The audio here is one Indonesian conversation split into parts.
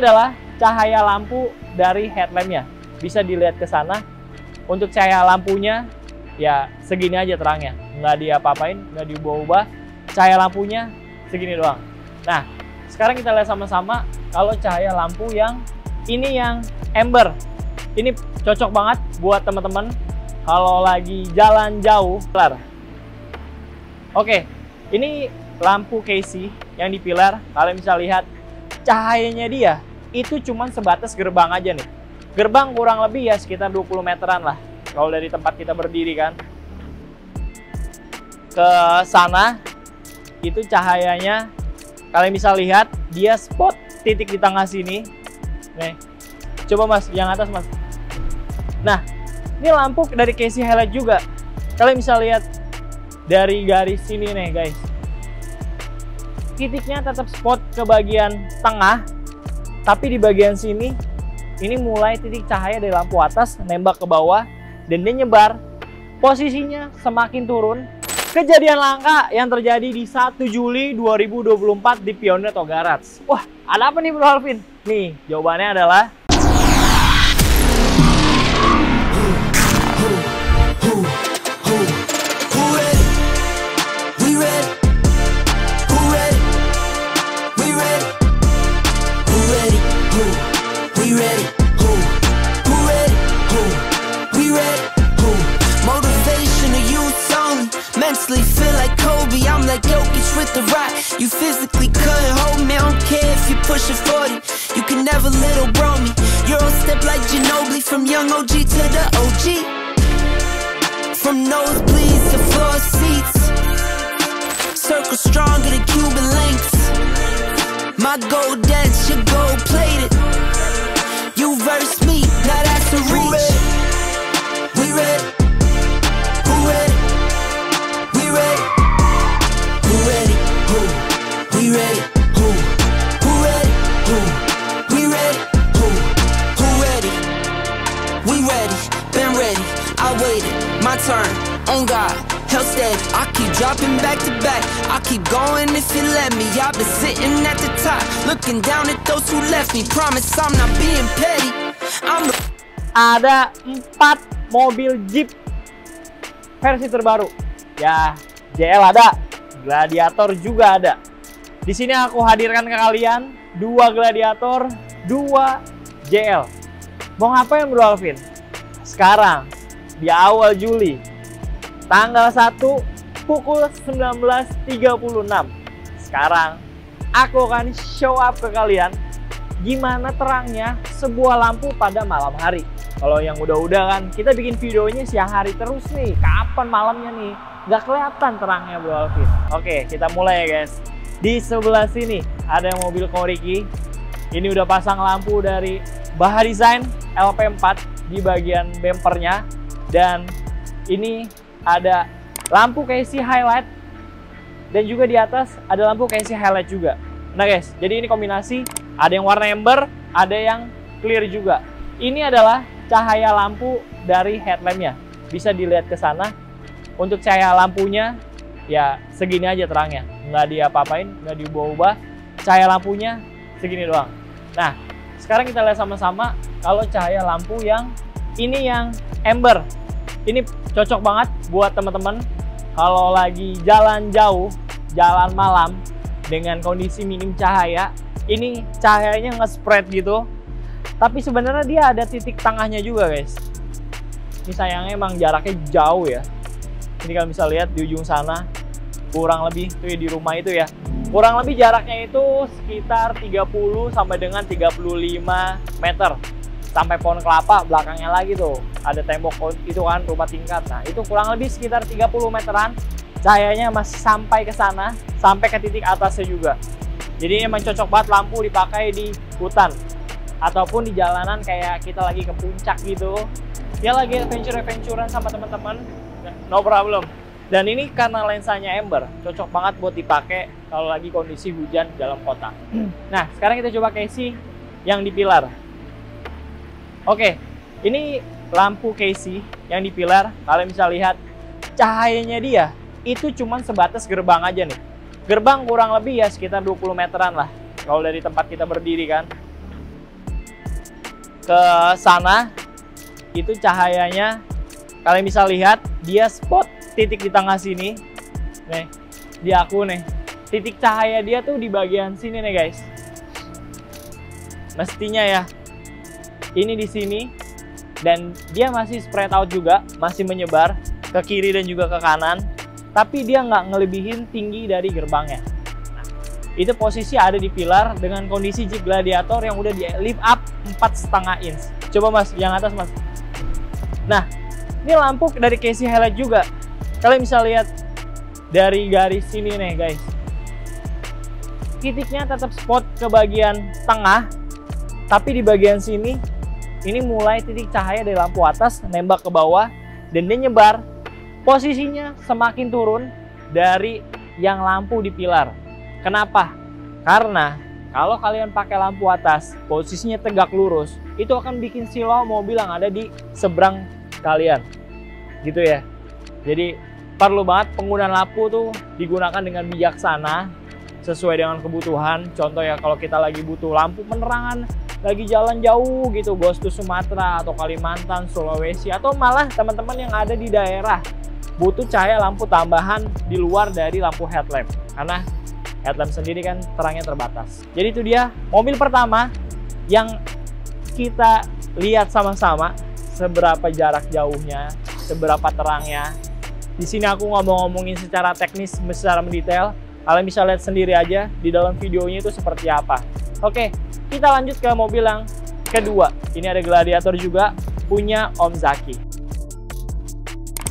adalah cahaya lampu dari headlampnya. Bisa dilihat ke sana. Untuk cahaya lampunya ya segini aja terangnya, nggak diapa-apain, nggak diubah-ubah. Cahaya lampunya segini doang. Nah, sekarang kita lihat sama-sama kalau cahaya lampu yang ini yang ember. Ini cocok banget buat teman-teman kalau lagi jalan jauh. Kelar. Oke, ini lampu Casey yang di pilar. Kalian bisa lihat cahayanya dia itu cuma sebatas gerbang aja nih. Gerbang kurang lebih ya sekitar 20 meteran lah. Kalau dari tempat kita berdiri kan. Ke sana itu cahayanya kalian bisa lihat dia spot titik di tengah sini. Nih. Coba Mas, yang atas Mas. Nah, ini lampu dari Casey Highlight juga. Kalian bisa lihat dari garis sini nih guys. Titiknya tetap spot ke bagian tengah, tapi di bagian sini ini mulai titik cahaya dari lampu atas nembak ke bawah dan dia nyebar. Posisinya semakin turun. Kejadian langka yang terjadi di 1 Juli 2024 di Pioneer Togarats. Wah ada apa nih Bro Alvin? nih jawabannya adalah with the rock. You physically couldn't hold me. I don't care if you push pushing 40. You can never little bro me. You're on step like Ginobili from young OG to the OG. From nosebleeds to floor seats. Circle stronger than Cuban links. My gold dance, your gold plated. You verse me, now that's a reach. We ready. My turn. On God. Hell steady. I keep dropping back to back. I keep going if you let me. I've been sitting at the top, looking down at those who left me. Promise I'm not being petty. I'm the ada empat mobil Jeep versi terbaru. Ya, JL ada, Gladiator juga ada. Di sini aku hadirkan ke kalian dua Gladiator, dua JL. Mau ngapain Bro Alvin? Sekarang di awal Juli, tanggal 1 pukul 19.36. Sekarang aku akan show up ke kalian gimana terangnya sebuah lampu pada malam hari. Kalau yang udah-udah kan, kita bikin videonya siang hari terus nih. Kapan malamnya nih? Nggak kelihatan terangnya Bro Alvin. Oke, kita mulai ya guys. Di sebelah sini ada mobil Koriki. Ini udah pasang lampu dari Baha Design LP4 di bagian bempernya. Dan ini ada lampu Casey Highlight. Dan juga di atas ada lampu Casey Highlight juga. Nah guys, jadi ini kombinasi ada yang warna ember, ada yang clear juga. Ini adalah cahaya lampu dari headlampnya. Bisa dilihat ke sana. Untuk cahaya lampunya, ya segini aja terangnya. Nggak diapa-apain, nggak diubah-ubah. Cahaya lampunya segini doang. Nah, sekarang kita lihat sama-sama kalau cahaya lampu yang ini yang ember. Ini cocok banget buat teman-teman. Kalau lagi jalan jauh, jalan malam dengan kondisi minim cahaya ini cahayanya nge-spread gitu. Tapi sebenarnya dia ada titik tengahnya juga guys. Ini sayangnya emang jaraknya jauh ya. Ini kalian bisa lihat di ujung sana kurang lebih tuh ya di rumah itu ya. Kurang lebih jaraknya itu sekitar 30 sampai dengan 35 meter sampai pohon kelapa belakangnya lagi tuh ada tembok itu kan rumah tingkat nah itu kurang lebih sekitar 30 meteran cahayanya masih sampai ke sana sampai ke titik atasnya juga jadi emang cocok banget lampu dipakai di hutan ataupun di jalanan kayak kita lagi ke puncak gitu. Ya lagi adventure-adventurean sama teman-teman, no problem. Dan ini karena lensanya ember, cocok banget buat dipakai kalau lagi kondisi hujan dalam kota. Nah, sekarang kita coba Casey yang di pilar. Oke, ini lampu Casey yang di pilar. Kalian bisa lihat cahayanya dia itu cuma sebatas gerbang aja nih. Gerbang kurang lebih ya sekitar 20 meteran lah. Kalau dari tempat kita berdiri kan. ke sana itu cahayanya kalian bisa lihat dia spot titik di tengah sini nih di aku nih titik cahaya dia tuh di bagian sini nih guys mestinya ya ini di sini. Dan dia masih spread out juga masih menyebar ke kiri dan juga ke kanan. Tapi dia nggak ngelebihin tinggi dari gerbangnya. Itu posisi ada di pilar dengan kondisi Jeep Gladiator yang udah di lift up empat setengah inch. Coba mas yang atas mas. Nah ini lampu dari Casey highlight juga. Kalian bisa lihat dari garis sini nih guys. Titiknya tetap spot ke bagian tengah tapi di bagian sini ini mulai titik cahaya dari lampu atas nembak ke bawah dan dia nyebar posisinya semakin turun dari yang lampu di pilar. Kenapa? Karena kalau kalian pakai lampu atas, posisinya tegak lurus, itu akan bikin silau mobil yang ada di seberang kalian. Gitu ya. Jadi perlu banget penggunaan lampu tuh digunakan dengan bijaksana sesuai dengan kebutuhan. Contoh ya kalau kita lagi butuh lampu penerangan lagi jalan jauh gitu, ghost to Sumatera atau Kalimantan, Sulawesi atau malah teman-teman yang ada di daerah butuh cahaya lampu tambahan di luar dari lampu headlamp karena headlamp sendiri kan terangnya terbatas. Jadi itu dia mobil pertama yang kita lihat sama-sama seberapa jarak jauhnya, seberapa terangnya. Di sini aku nggak mau ngomongin secara teknis, secara mendetail. Kalian bisa lihat sendiri aja di dalam videonya itu seperti apa. Oke, kita lanjut ke mobil yang kedua. Ini ada Gladiator juga, punya Om Zaki.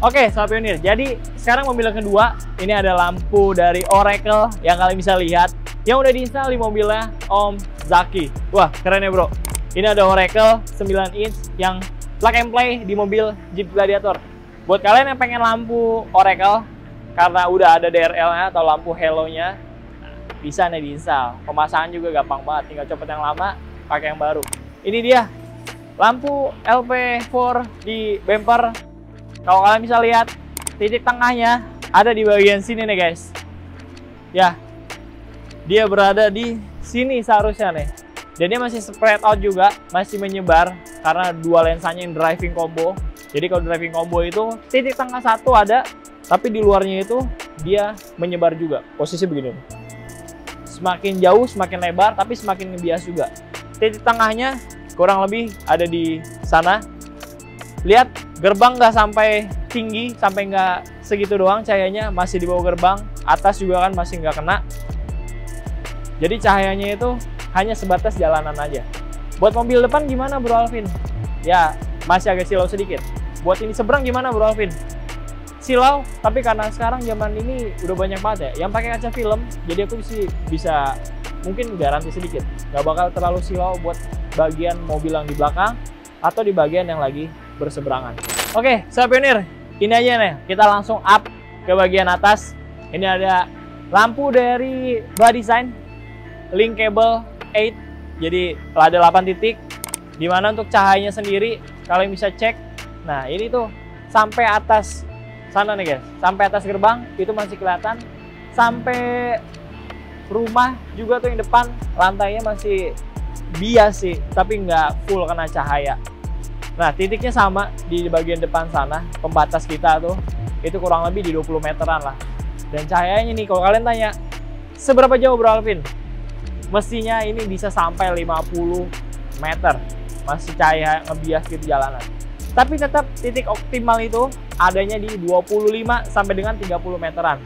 Oke, Sobat Pionir. Jadi sekarang mobil yang kedua, ini ada lampu dari Oracle yang kalian bisa lihat. Yang udah diinstal di mobilnya Om Zaki. Wah, keren ya bro. Ini ada Oracle 9 inch yang plug and play di mobil Jeep Gladiator. Buat kalian yang pengen lampu Oracle, karena udah ada DRL-nya atau lampu halo-nya, bisa nih diinstal. Pemasangan juga gampang banget, tinggal copot yang lama, pakai yang baru. Ini dia, lampu LP4 di bumper kalau kalian bisa lihat, titik tengahnya ada di bagian sini nih guys. Ya, dia berada di sini seharusnya nih. Dan dia masih spread out juga, masih menyebar karena dua lensanya yang driving combo. Jadi kalau driving combo itu titik tengah satu ada, tapi di luarnya itu dia menyebar juga. Posisi begini. Semakin jauh, semakin lebar, tapi semakin ngebias juga. Titik tengahnya kurang lebih ada di sana. Lihat gerbang nggak sampai tinggi sampai nggak segitu doang cahayanya masih di bawah gerbang atas juga kan masih nggak kena. Jadi cahayanya itu hanya sebatas jalanan aja. Buat mobil depan gimana Bro Alvin? Ya masih agak silau sedikit. Buat ini seberang gimana Bro Alvin silau tapi karena sekarang zaman ini udah banyak banget ya yang pakai kaca film jadi aku bisa bisa mungkin garansi sedikit nggak bakal terlalu silau buat bagian mobil yang di belakang atau di bagian yang lagi berseberangan Oke, saya pionir. Ini aja nih, kita langsung up ke bagian atas. Ini ada lampu dari Bah Design, link cable 8. Jadi ada 8 titik. Di mana untuk cahayanya sendiri, kalian bisa cek. Nah, ini tuh sampai atas sana nih guys. Sampai atas gerbang, itu masih kelihatan. Sampai rumah juga tuh yang depan, lantainya masih bias sih, tapi nggak full kena cahaya. Nah, titiknya sama di bagian depan sana, pembatas kita tuh, itu kurang lebih di 20 meteran lah. Dan cahayanya nih, kalau kalian tanya, seberapa jauh Bro Alvin? Mestinya ini bisa sampai 50 meter. Masih cahaya ngebias gitu jalanan. Tapi tetap titik optimal itu adanya di 25 sampai dengan 30 meteran.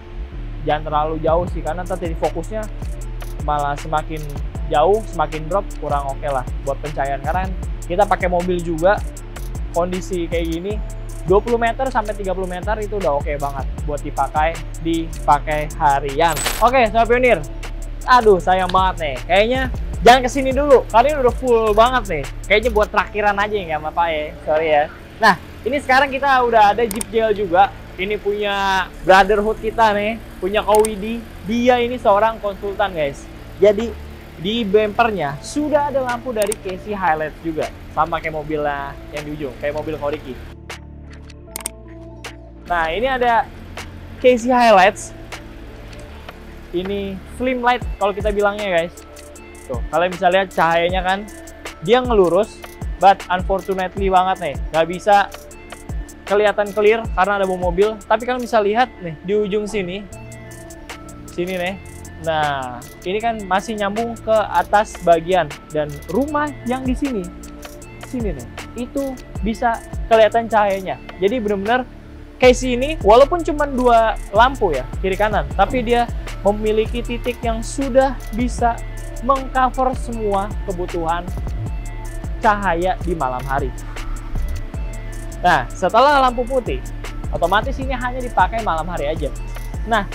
Jangan terlalu jauh sih, karena nanti titik fokusnya malah semakin jauh, semakin drop, kurang oke okay lah buat pencahayaan. Karena kita pakai mobil juga kondisi kayak gini 20 meter sampai 30 meter itu udah oke okay banget buat dipakai dipakai harian oke okay, sobat pionir aduh sayang banget nih kayaknya jangan ke sini dulu. Kali ini udah full banget nih. Kayaknya buat terakhiran aja nggak apa-apa ya sorry ya. Nah ini sekarang kita udah ada Jeep Gel juga. Ini punya brotherhood kita nih. Punya Kowidi dia ini seorang konsultan guys. Jadi di bumpernya sudah ada lampu dari Casey Highlight juga. Sama kayak mobilnya yang di ujung kayak mobil Koriki. Nah ini ada Casey Highlights. Ini slim light kalau kita bilangnya guys tuh kalian bisa lihat cahayanya kan dia ngelurus but unfortunately banget nih, nggak bisa kelihatan clear karena ada bom mobil. Tapi kalian bisa lihat nih di ujung sini, sini nih. Nah, ini kan masih nyambung ke atas bagian dan rumah yang di sini, sini nih, itu bisa kelihatan cahayanya. Jadi benar-benar case ini walaupun cuma dua lampu ya kiri kanan, tapi dia memiliki titik yang sudah bisa mengcover semua kebutuhan cahaya di malam hari. Nah, setelah lampu putih, otomatis ini hanya dipakai malam hari aja. Nah,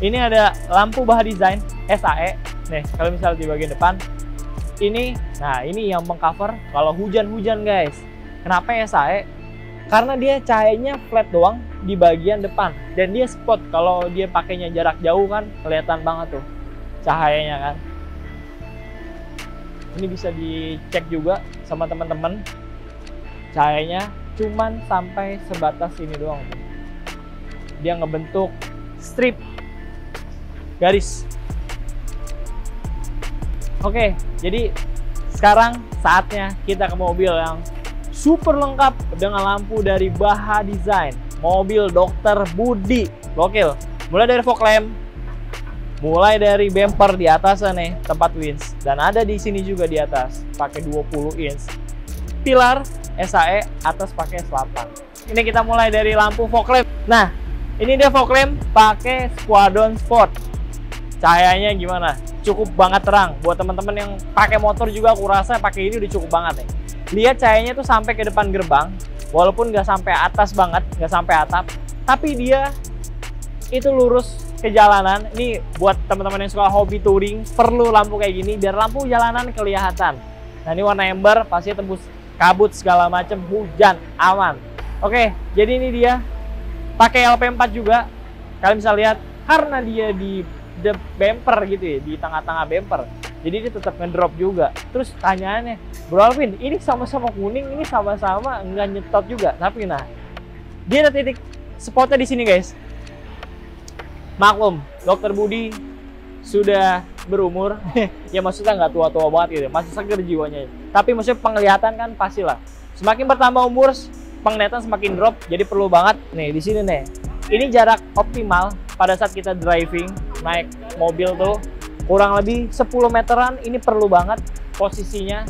ini ada lampu Baha Design SAE. Nih, kalau misalnya di bagian depan, ini, nah ini yang mengcover kalau hujan-hujan guys. Kenapa SAE? Karena dia cahayanya flat doang di bagian depan dan dia spot kalau dia pakainya jarak jauh kan kelihatan banget tuh cahayanya kan. Ini bisa dicek juga sama teman-teman. Cahayanya cuman sampai sebatas ini doang. Dia ngebentuk strip garis. Oke, jadi sekarang saatnya kita ke mobil yang super lengkap dengan lampu dari Baha Design. Mobil Dokter Budi. Gokil. Mulai dari fog lamp, mulai dari bumper di atas nih tempat winch dan ada di sini juga di atas pakai 20 inch. Pilar SAE atas pakai selatan. Ini kita mulai dari lampu fog lamp. Nah, ini dia fog lamp pakai Squadron Sport cahayanya gimana cukup banget terang. Buat teman-teman yang pakai motor juga aku rasa pakai ini udah cukup banget nih. Lihat cahayanya tuh sampai ke depan gerbang walaupun nggak sampai atas banget nggak sampai atap tapi dia itu lurus ke jalanan. Ini buat teman-teman yang suka hobi touring perlu lampu kayak gini biar lampu jalanan kelihatan. Nah ini warna ember pasti tembus kabut segala macam hujan aman. Oke jadi ini dia pakai LP4 juga. Kalian bisa lihat karena dia di the bumper gitu ya di tengah-tengah bumper jadi dia tetap ngedrop juga. Terus tanyaannya bro Alvin ini sama-sama kuning ini sama-sama enggak nyetot juga. Tapi nah dia ada titik spotnya di sini guys. Maklum dokter Budi sudah berumur. Ya maksudnya nggak tua-tua banget gitu masih seger jiwanya. Tapi maksudnya penglihatan kan pastilah semakin bertambah umur penglihatan semakin drop jadi perlu banget. Nih di sini nih. Ini jarak optimal pada saat kita driving naik mobil tuh kurang lebih 10 meteran. Ini perlu banget posisinya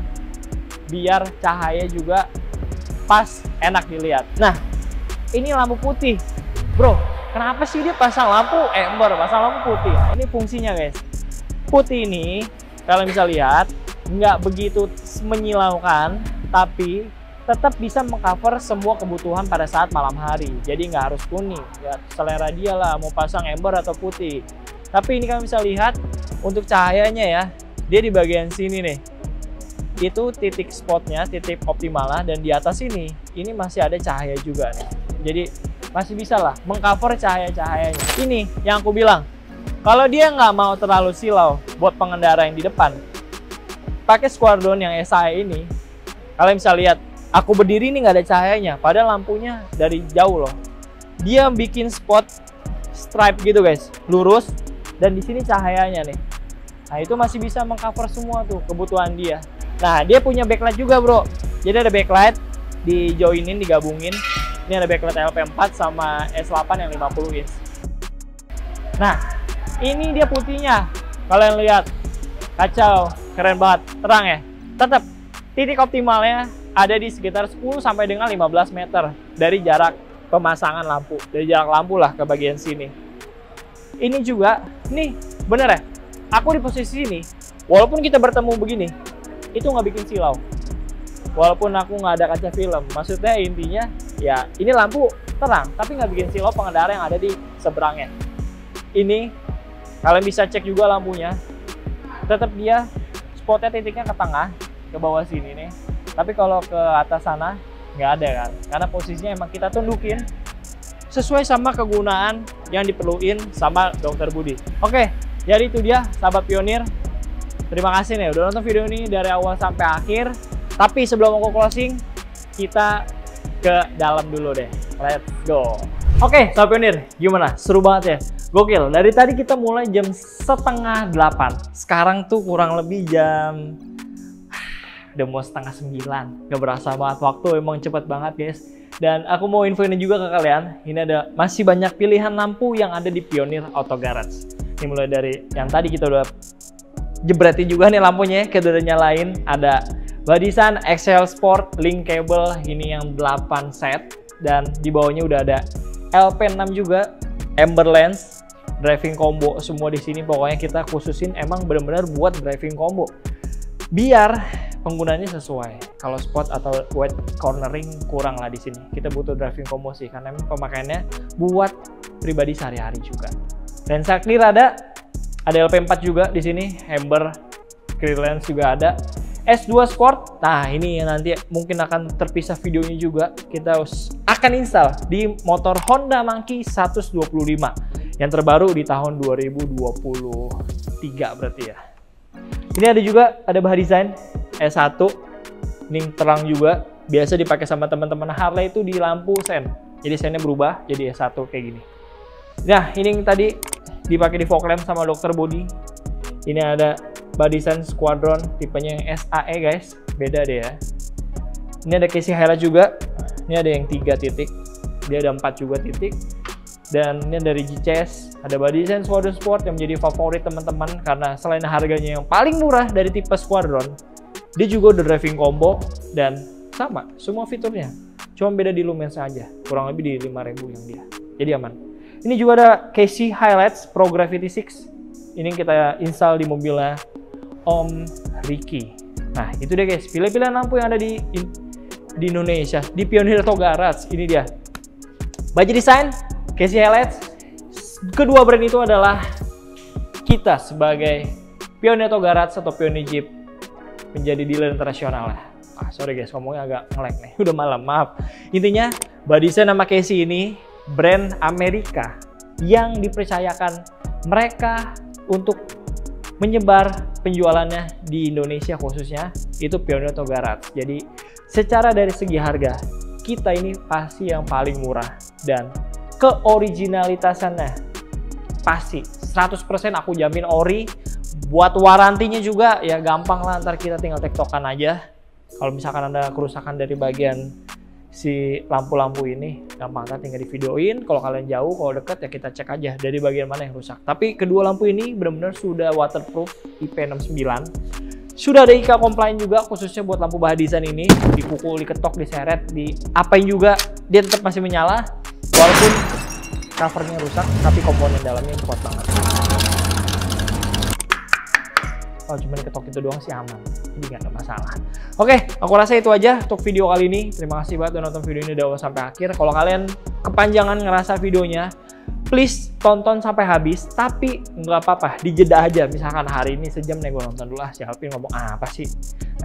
biar cahaya juga pas enak dilihat. Nah ini lampu putih. Bro kenapa sih dia pasang lampu ember pasang lampu putih? Nah, ini fungsinya guys. Putih ini kalian bisa lihat nggak begitu menyilaukan tapi tetap bisa mengcover semua kebutuhan pada saat malam hari. Jadi nggak harus kuning, ya selera dia lah mau pasang ember atau putih. Tapi ini kalian bisa lihat untuk cahayanya ya, dia di bagian sini nih. Itu titik spotnya, titik optimalnya dan di atas ini, ini masih ada cahaya juga nih. Jadi masih bisa lah mengcover cahaya-cahayanya. Ini yang aku bilang, kalau dia nggak mau terlalu silau buat pengendara yang di depan, pakai squadron yang SAE ini, kalian bisa lihat Aku berdiri ini nggak ada cahayanya, padahal lampunya dari jauh loh. Dia bikin spot stripe gitu guys, lurus dan di sini cahayanya nih. Nah itu masih bisa mengcover semua tuh kebutuhan dia. Nah dia punya backlight juga bro. Jadi ada backlight di joinin, digabungin. Ini ada backlight LP4 sama S8 yang 50 inch. Nah ini dia putihnya. Kalian lihat, kacau, keren banget, terang ya. Tetap titik optimalnya ada di sekitar 10 sampai dengan 15 meter dari jarak pemasangan lampu, dari jarak lampu lah ke bagian sini. Ini juga, nih bener ya, aku di posisi ini, walaupun kita bertemu begini, itu nggak bikin silau. Walaupun aku nggak ada kaca film, maksudnya intinya ya ini lampu terang, tapi nggak bikin silau pengendara yang ada di seberangnya. Ini kalian bisa cek juga lampunya, tetap dia spotnya titiknya ke tengah, ke bawah sini nih. Tapi kalau ke atas sana nggak ada kan? Karena posisinya emang kita tundukin sesuai sama kegunaan yang diperluin sama dokter Budi oke jadi itu dia sahabat pionir terima kasih nih udah nonton video ini dari awal sampai akhir tapi sebelum aku closing kita ke dalam dulu deh let's go Oke, sahabat pionir, gimana? Seru banget ya? Gokil, dari tadi kita mulai jam setengah delapan. Sekarang tuh kurang lebih jam udah mau setengah sembilan. Gak berasa banget, waktu emang cepet banget guys. Dan aku mau info ini juga ke kalian, ini ada masih banyak pilihan lampu yang ada di Pioneer Auto Garage. Ini mulai dari yang tadi kita udah jebretin juga nih lampunya, kita udah nyalain. Ada Badisan Excel Sport Link Cable, ini yang 8 set. Dan di bawahnya udah ada LP6 juga, Amber Lens, driving combo semua di sini pokoknya kita khususin emang benar-benar buat driving combo biar penggunanya sesuai kalau spot atau wet cornering kurang lah di sini kita butuh driving combo sih karena emang pemakaiannya buat pribadi sehari-hari juga lensa clear ada ada LP4 juga di sini Amber clear lens juga ada S2 Sport. Nah, ini yang nanti mungkin akan terpisah videonya juga. Kita akan install di motor Honda Monkey 125 yang terbaru di tahun 2023 berarti ya. Ini ada juga ada bahan desain S1. Ini terang juga. Biasa dipakai sama teman-teman Harley itu di lampu sen. Jadi sennya berubah jadi S1 kayak gini. Nah, ini yang tadi dipakai di fog lamp sama dokter body. Ini ada body design squadron tipenya yang SAE guys. Beda deh ya. Ini ada casing highlight juga. Ini ada yang tiga titik. Dia ada empat juga titik dan ini dari GCS ada body design Squadron Sport yang menjadi favorit teman-teman karena selain harganya yang paling murah dari tipe Squadron dia juga udah driving combo dan sama semua fiturnya. Cuma beda di lumen saja kurang lebih di 5000 yang dia. Jadi aman. Ini juga ada Casey Highlights Pro Gravity 6 ini kita install di mobilnya Om Ricky. Nah itu deh guys. Pilih-pilih lampu yang ada di di Indonesia di Pioneer atau Garage. Ini dia. Budget design Casey Highlights. Kedua brand itu adalah kita sebagai Pioneer Garage atau Pioneer Jeep menjadi dealer internasional lah. Ah, sorry guys, ngomongnya agak ngelek nih. Udah malam, maaf. Intinya, Badisa nama Casey ini brand Amerika yang dipercayakan mereka untuk menyebar penjualannya di Indonesia khususnya itu Pioneer Garage. Jadi secara dari segi harga kita ini pasti yang paling murah dan keoriginalitasannya pasti 100% aku jamin ori buat warantinya juga ya gampang lah ntar kita tinggal tektokan aja. Kalau misalkan ada kerusakan dari bagian si lampu-lampu ini gampang kan tinggal di videoin kalau kalian jauh kalau deket ya kita cek aja dari bagian mana yang rusak. Tapi kedua lampu ini benar-benar sudah waterproof IP69 sudah ada IKA compliant juga khususnya buat lampu bahan desain ini. Dipukul, diketok, diseret, di apain juga dia tetap masih menyala. Walaupun covernya rusak tapi komponen dalamnya kuat banget kalau cuma diketok itu doang sih aman. Jadi nggak ada masalah. Oke aku rasa itu aja untuk video kali ini. Terima kasih banget udah nonton video ini awal sampai akhir. Kalau kalian kepanjangan ngerasa videonya please tonton sampai habis. Tapi nggak apa-apa dijeda aja. Misalkan hari ini sejam nih gue nonton dulu. Ah si Alvin ngomong ah, apa sih?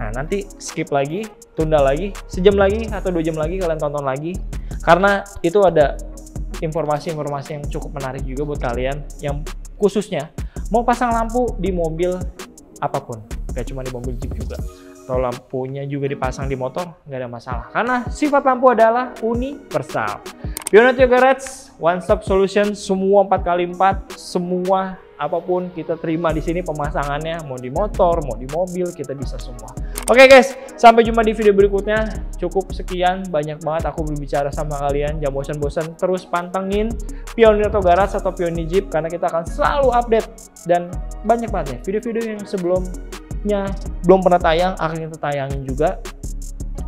Nah nanti skip lagi tunda lagi. Sejam lagi atau dua jam lagi kalian tonton lagi. Karena itu ada informasi-informasi yang cukup menarik juga buat kalian. Yang khususnya mau pasang lampu di mobil apa pun. Gak cuma di mobil Jeep juga. Kalau lampunya juga dipasang di motor nggak ada masalah. Karena sifat lampu adalah universal. Pioneer Garage one stop solution semua 4x4 semua apa pun kita terima di sini pemasangannya mau di motor mau di mobil kita bisa semua. Oke okay guys sampai jumpa di video berikutnya. Cukup sekian banyak banget aku berbicara sama kalian. Jangan bosan-bosan terus pantengin Pioneer atau Garage atau Pioneer Jeep karena kita akan selalu update. Dan banyak banget ya video-video yang sebelumnya belum pernah tayang akan kita tayangin juga.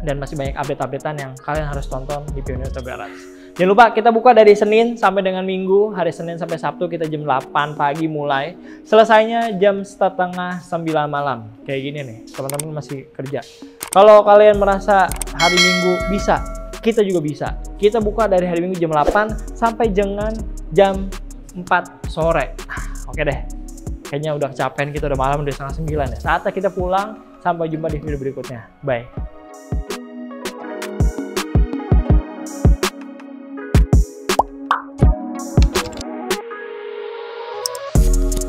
Dan masih banyak update-updatean yang kalian harus tonton di Pioneer atau Garage Jangan lupa kita buka dari Senin sampai dengan Minggu, hari Senin sampai Sabtu kita jam 8 pagi mulai. Selesainya jam setengah 9 malam. Kayak gini nih, teman-teman masih kerja. Kalau kalian merasa hari Minggu bisa, kita juga bisa. Kita buka dari hari Minggu jam 8 sampai dengan jam 4 sore. Oke deh, kayaknya udah kecapean kita udah malam udah setengah 9 ya. Saatnya kita pulang, sampai jumpa di video berikutnya. Bye.